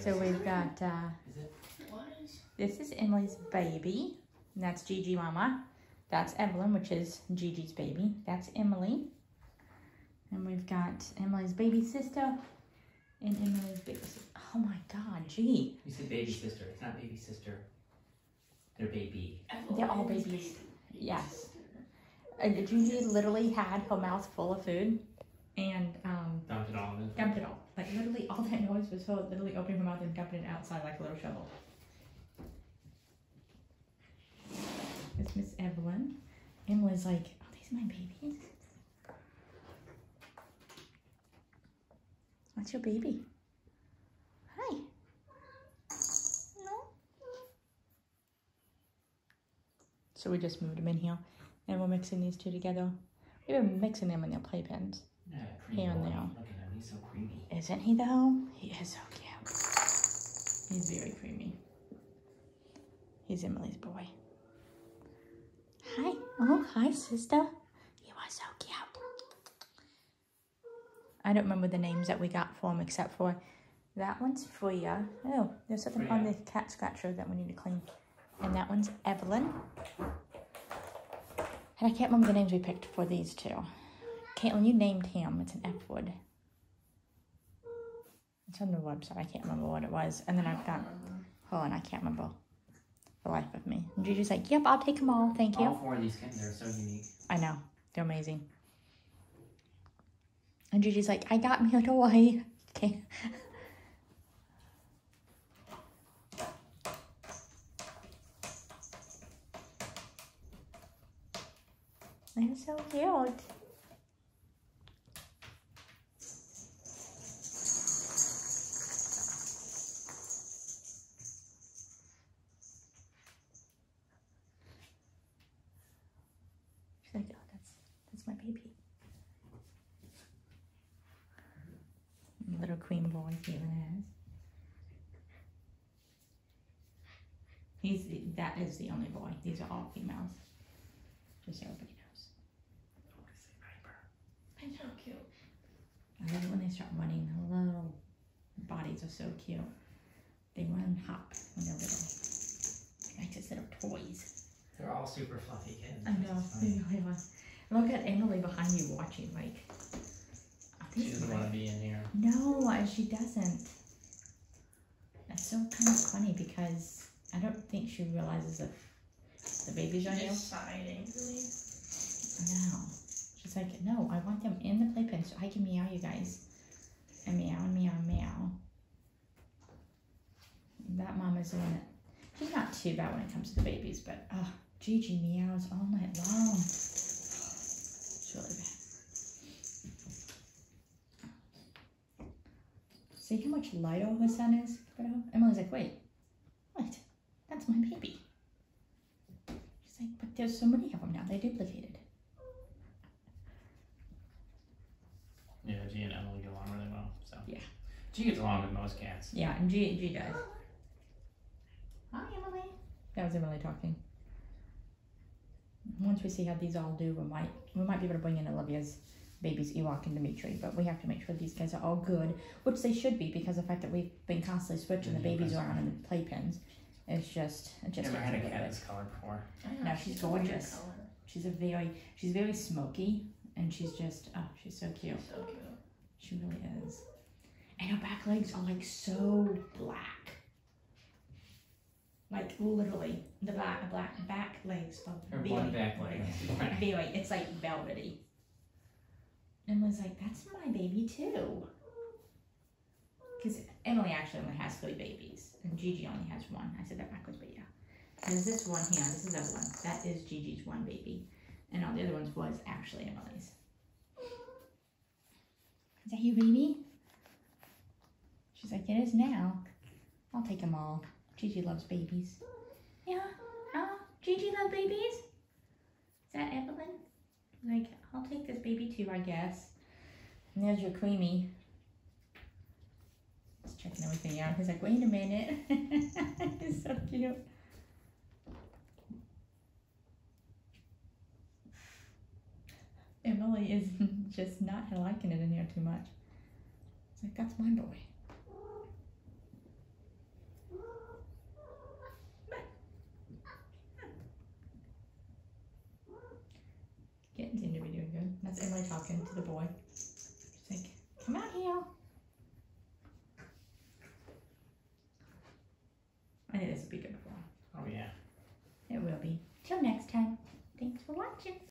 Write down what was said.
So we've got, uh, Is it? What is? this is Emily's baby. And that's Gigi Mama. That's Evelyn, which is Gigi's baby. That's Emily. And we've got Emily's baby sister and Emily's baby sister. Oh my god, gee. You said baby sister. It's not baby sister. They're baby. They're all babies. baby. Yes. Uh, Gigi literally had her mouth full of food and um, Dumped it all in. dumped it all. Like literally all noise was literally opening her mouth and dumping it outside like a little shovel. It's Miss Evelyn. Emily's like, are these my babies? What's your baby? Hi. No. So we just moved them in here and we're mixing these two together. We've been mixing them in their playpens. Yeah, creamy Here and boy. there. Look at him. He's so creamy. Isn't he though? He is so cute. He's very creamy. He's Emily's boy. Hi. Oh, hi, sister. You are so cute. I don't remember the names that we got for him except for that one's Freya. Oh, there's something on the cat scratcher that we need to clean. And that one's Evelyn. And I can't remember the names we picked for these two. Caitlin, you named him. It's an F word. It's on the website. I can't remember what it was. And then I've got, oh, and I can't remember the life of me. And Gigi's like, yep, I'll take them all. Thank you. All four of these are so unique. I know. They're amazing. And Gigi's like, I got me a toy. Okay. They're so cute. She's like, oh, that's that's my baby. Little queen boy, Caitlin is. He's the, that is the only boy. These are all females. Just so everybody knows. It's so cute. I love it when they start running. The little bodies are so cute. They run and hop when they're little. Like just little toys. They're all super fluffy kittens. I know. It's They fine. really are. Look at Emily behind you watching. Like, are She doesn't want to be in here. No, she doesn't. That's so kind of funny because I don't think she realizes that the babies are here. Just sighed angrily. No. She's like, no, I want them in the playpen so I can meow you guys. And meow and meow and meow. That mom is the one that she's not too bad when it comes to the babies, but oh, Gigi meows all night long. It's really bad. See how much lighter her son is? Emily's like, wait, what? That's my baby. She's like, but there's so many of them now. They duplicated. Yeah, G and Emily get along really well. So Yeah. G gets along with most cats. Yeah, and G, G does. Hi, Emily. That was Emily talking. Once we see how these all do, we might we might be able to bring in Olivia's babies, Ewok and Dimitri, but we have to make sure these guys are all good, which they should be because of the fact that we've been constantly switching the babies around in the playpens. It's just it just Never gets had a cat this color before. No, she's a weird gorgeous. She's a very she's very smoky and she's just oh she's so cute. She's so cute. She really is. And her back legs are like so black. Like literally, the black black back legs are Her very, one back leg. very. It's like velvety. And was like, "That's my baby too." Because Emily actually only has three babies, and Gigi only has one. I said that backwards, but yeah. There's this one here. This is Evelyn. That is Gigi's one baby, and all the other ones was actually Emily's. Is that you, baby? She's like, it is now. I'll take them all. Gigi loves babies. Yeah. Oh, Gigi loves babies. Is that Evelyn? Like, I'll take this baby too, I guess. And there's your creamy. Just checking everything out. He's like, wait a minute. He's so cute. Emily is just not liking it in here too much. It's like, that's my boy. The boy.